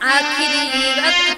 आखिरी वक्त